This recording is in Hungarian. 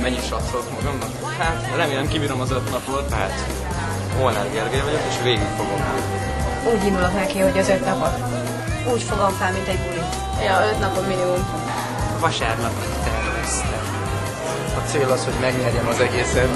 hogy mennyit satszolok magamnak. Hát remélem kibírom az öt napot. Hát Molnár Gergely vagyok, és végig fogom. Úgy indulok neki, hogy az öt napot. Úgy fogom fel, mint egy buli. Ja, öt napot minimum. Vasárnap terveztem. A cél az, hogy megnyerjem az egészet.